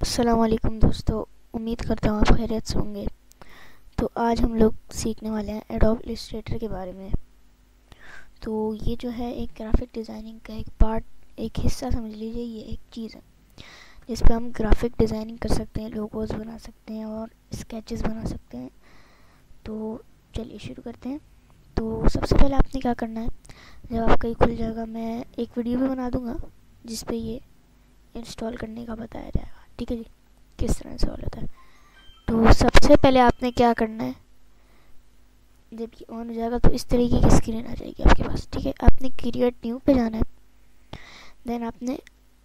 अस्सलाम वालेकुम दोस्तों, उम्मीद करता हूँ आप खैरियत से होंगे। तो आज हम लोग सीखने वाले हैं एडोब इलस्ट्रेटर के बारे में। तो ये जो है एक ग्राफिक डिज़ाइनिंग का एक पार्ट एक हिस्सा समझ लीजिए, ये एक चीज़ है। जिस पर हम ग्राफिक डिज़ाइनिंग कर सकते हैं लोगोज़ बना सकते हैं और स्केचेस बना सकते हैं। तो चलिए शुरू करते हैं। तो सबसे पहले आपने क्या करना है? जब आपका ये खुल जाएगा, मैं एक वीडियो भी बना दूँगा, जिस पे ये इंस्टॉल करने का बताया जाएगा। ठीक है जी? किस तरह इंस्टॉल होता है? तो सबसे पहले आपने क्या करना है? जब ये ऑन हो जाएगा तो इस तरीके की स्क्रीन आ जाएगी आपके पास। ठीक है? आपने क्रिएट न्यू पे जाना है। देन आपने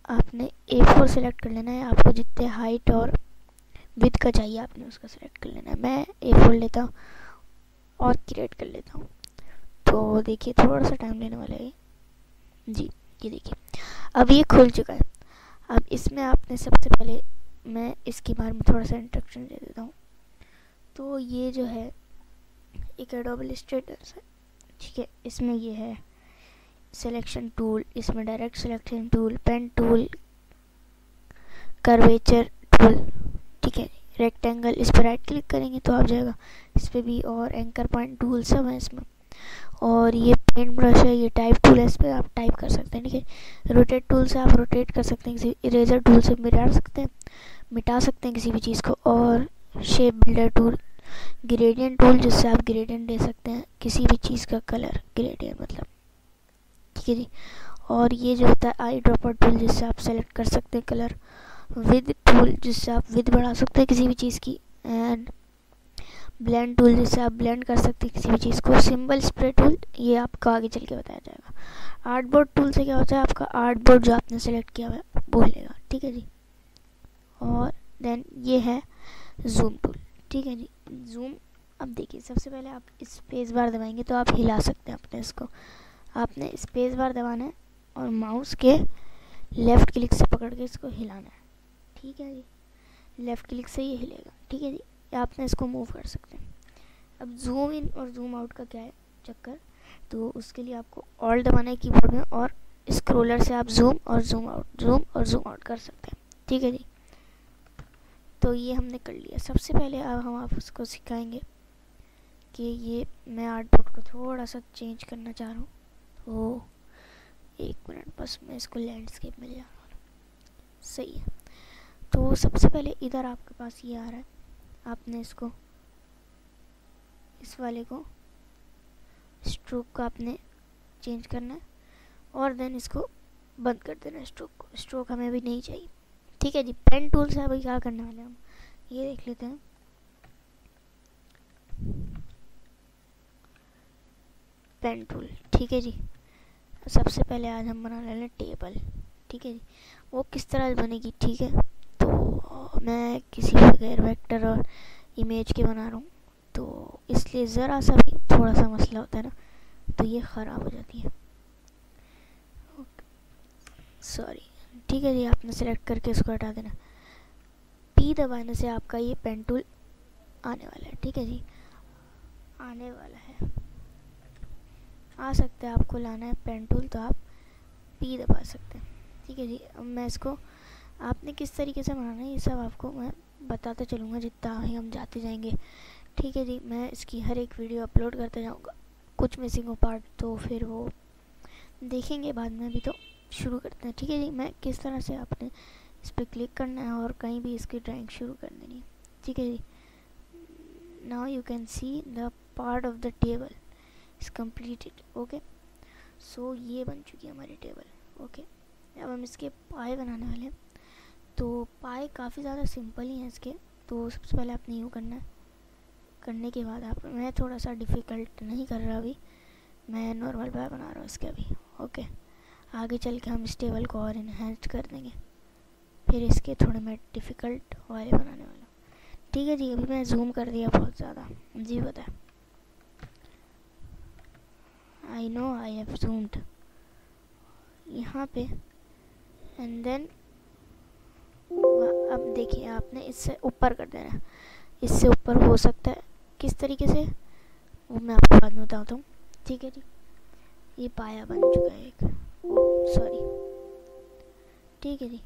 आपने ए फोर सेलेक्ट कर लेना है। आपको जितने हाइट और विथ का चाहिए आपने उसका सेलेक्ट कर लेना है। मैं ए फोर लेता हूँ और क्रिएट कर लेता हूँ। तो देखिए, थोड़ा सा टाइम लेने वाला है जी, ये देखिए। अब ये खुल चुका है। अब इसमें आपने सबसे पहले, मैं इसके बारे में थोड़ा सा इंस्ट्रक्शन दे देता हूँ। तो ये जो है, एक एडोबल स्टेटस है, ठीक है? इसमें ये है सिलेक्शन टूल इसमें direct selection tool pen tool curvature tool ठीक है? रेक्टेंगल इस पर राइट क्लिक करेंगे तो आप जाएगा। इस पर भी और एंकर पॉइंट टूल सब हैं इसमें। और ये पेन ब्रश है, ये टाइप टूल है, इस पर आप टाइप कर सकते हैं, ठीक है? रोटेट टूल से आप रोटेट कर सकते हैं, किसी इरेजर टूल से मिटा सकते हैं, मिटा सकते हैं किसी भी चीज़ को, और shape builder tool gradient tool जिससे आप ग्रेडियंट दे सकते हैं, किसी भी चीज़ का कलर ग्रेडियंट मतलब ठीक है जी? और ये जो होता है आई ड्रॉपर टूल जिससे आप सेलेक्ट कर सकते हैं कलर विद टूल जिससे आप विद बढ़ा सकते हैं किसी भी चीज़ की एंड ब्लेंड टूल जिससे आप ब्लेंड कर सकते हैं किसी भी चीज़ को। सिंबल स्प्रे टूल ये आपका आगे चल के बताया जाएगा। आर्ट बोर्ड टूल से क्या होता है? आपका आर्ट बोर्ड जो आपने सेलेक्ट किया हुआ है, वो लेगा ठीक है जी? और देन ये है जूम टूल ठीक है जी? जूम अब देखिए, सबसे पहले आप स्पेस बार दबाएँगे तो आप हिला सकते हैं अपने इसको। आपने स्पेस बार दबाना है और माउस के लेफ़्ट क्लिक से पकड़ के इसको हिलाना है। ठीक है जी? लेफ़्ट क्लिक से ये हिलेगा। ठीक है जी? आपने इसको मूव कर सकते हैं। अब जूम इन और जूम आउट का क्या है? चक्कर। तो उसके लिए आपको ऑल दबाना है कीबोर्ड में और स्क्रोलर से आप जूम और जूम आउट जूम और जूम आउट कर सकते हैं। ठीक है जी? तो ये हमने कर लिया। सबसे पहले अब हम आप उसको सिखाएँगे कि ये मैं आर्ट बोर्ड को थोड़ा सा चेंज करना चाह रहा हूँ। तो एक मिनट बस मैं इसको लैंडस्केप में ले जा रहा हूँ। सही है। तो सबसे पहले इधर आपके पास ये आ रहा है। आपने इसको, इस वाले को स्ट्रोक को आपने चेंज करना है और देन इसको बंद कर देना है स्ट्रोक को। स्ट्रोक हमें अभी नहीं चाहिए। ठीक है जी पेन टूल से अभी क्या करने वाले हम? ये देख लेते हैं। पेन टूल ठीक है जी। सबसे पहले आज हम बना लें टेबल ठीक है जी। वो किस तरह बनेगी, ठीक है? मैं किसी गैर वेक्टर और इमेज के बना रहा हूँ। तो इसलिए ज़रा सा भी थोड़ा सा मसला होता है ना तो ये ख़राब हो जाती है। सॉरी ठीक है जी, आपने सेलेक्ट करके इसको हटा देना। पी दबाने से आपका ये पेन टूल आने वाला है। ठीक है जी? आने वाला है। आ सकता है आपको लाना है पेन टूल तो आप पी दबा सकते हैं। ठीक है जी, अब मैं इसको आपने किस तरीके से बनाना है, ये सब आपको मैं बताते चलूँगा जितना ही हम जाते जाएँगे। ठीक है जी, मैं इसकी हर एक वीडियो अपलोड करते जाऊँगा। कुछ मिसिंग हो पार्ट तो फिर वो देखेंगे, बाद में भी तो शुरू करते हैं। ठीक है जी, मैं किस तरह से आपने इस पर क्लिक करना है और कहीं भी इसकी ड्राइंग शुरू कर देनी है। ठीक है जी now you can see the part of the table is completed okay so ये बन चुकी है हमारी टेबल ओके अब हम इसके पाए बनाने वाले हैं। तो पाए काफ़ी ज़्यादा सिंपल ही हैं इसके। तो सबसे पहले आपने यूँ करना है। करने के बाद आप, मैं थोड़ा सा डिफ़िकल्ट नहीं कर रहा अभी। मैं नॉर्मल पाए बना रहा हूँ इसके अभी। ओके आगे चल के हम इस टेबल को और इन्हेंस कर देंगे। फिर इसके थोड़े मैं डिफ़िकल्ट वाले बनाने वाला ठीक है जी, अभी मैं जूम कर दिया बहुत ज़्यादा। जी बताए I know I have zoomed यहाँ पे एंड देन अब देखिए आपने इससे ऊपर कर देना है। इससे ऊपर हो सकता है। किस तरीके से? वो मैं आपको बाद में बताता हूँ। ठीक है जी? ये पाया बन चुका है एक। सॉरी ठीक है जी?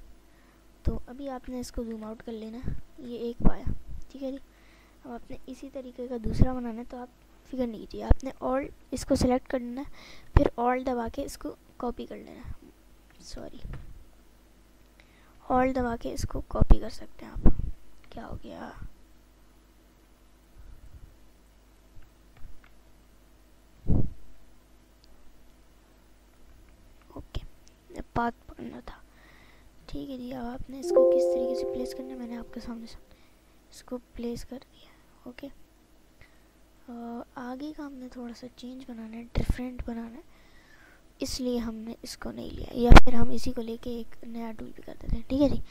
तो अभी आपने इसको जूम आउट कर लेना ये एक पाया ठीक है जी? अब आपने इसी तरीके का दूसरा बनाना है तो आप फ़िक्र नहीं कीजिए। आपने ऑल इसको सेलेक्ट कर लेना फिर ऑल दबा के इसको कॉपी कर लेना सॉरी ऑल दबा के इसको कॉपी कर सकते हैं आप। क्या हो गया? ओके पाथ पकड़ना था। ठीक है जी, अब आपने इसको किस तरीके से प्लेस करना है, मैंने आपके सामने इसको प्लेस कर दिया ओके आगे का हमने थोड़ा सा चेंज बनाना है डिफरेंट बनाना है। इसलिए हमने इसको नहीं लिया, या फिर हम इसी को लेके एक नया टूल भी कर देते हैं। ठीक है जी?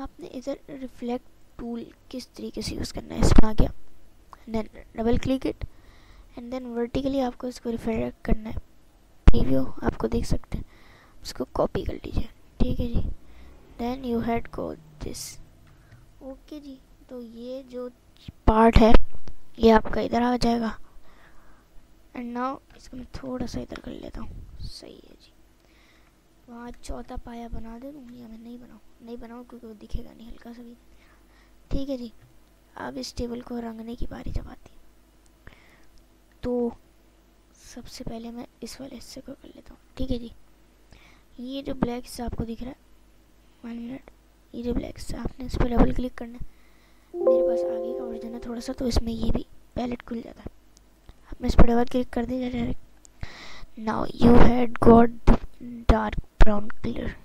आपने इधर रिफ्लेक्ट टूल किस तरीके से यूज़ करना है, इसमें आ गया। Then double click it and then vertically आपको इसको रिफ्लेक्ट करना है। प्रीव्यू आपको देख सकते हैं। उसको कॉपी कर लीजिए। ठीक है जी? Then you had go this okay जी तो ये जो पार्ट है, ये आपका इधर आ जाएगा। एंड नाउ इसको मैं थोड़ा सा इधर कर लेता हूँ। सही है जी। वहाँ चौथा पाया बना दे दूँ या मैं नहीं बनाऊँ। नहीं बनाऊँ क्योंकि वो दिखेगा नहीं हल्का सा भी। ठीक है जी। अब इस टेबल को रंगने की बारी जब आती तो सबसे पहले मैं इस वाले हिस्से को कर लेता हूँ। ठीक है जी। ये जो ब्लैक हिस्सा आपको दिख रहा है वन मिनट ये जो ब्लैक हिस्सा आपने इस पर डबल क्लिक करना है, मेरे पास आगे का वर्जन है थोड़ा सा तो इसमें ये भी पैलेट खुल जाता है। मैं इस पर डबल क्लिक कर दिया direct now you had got dark brown colour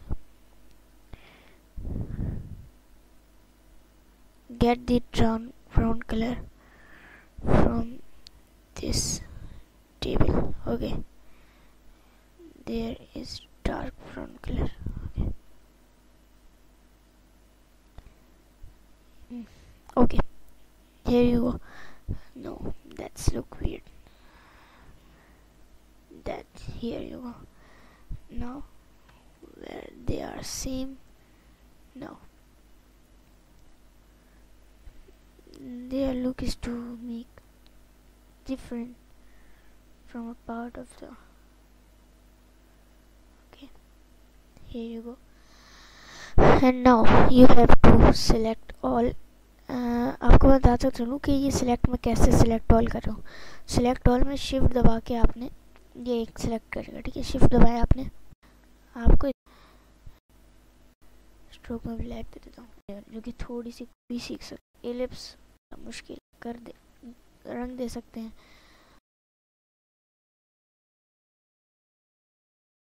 get the brown brown color from this table okay there is dark brown color okay mm. okay here you go no that's look weird That here you go now where they are same no their look is to make different from a part of the okay here you go and now you have to select all आपको बताता चलूँ कि ये select में कैसे select all कर हूँ select all में शिफ्ट दबा के आपने ये एक सिलेक्ट करेगा ठीक है? शिफ्ट दबाया आपने। आपको स्ट्रोक में ब्लैक दे देता हूँ। जो कि थोड़ी सी भी सीख सकते एलिप्स मुश्किल कर दे रंग दे सकते हैं।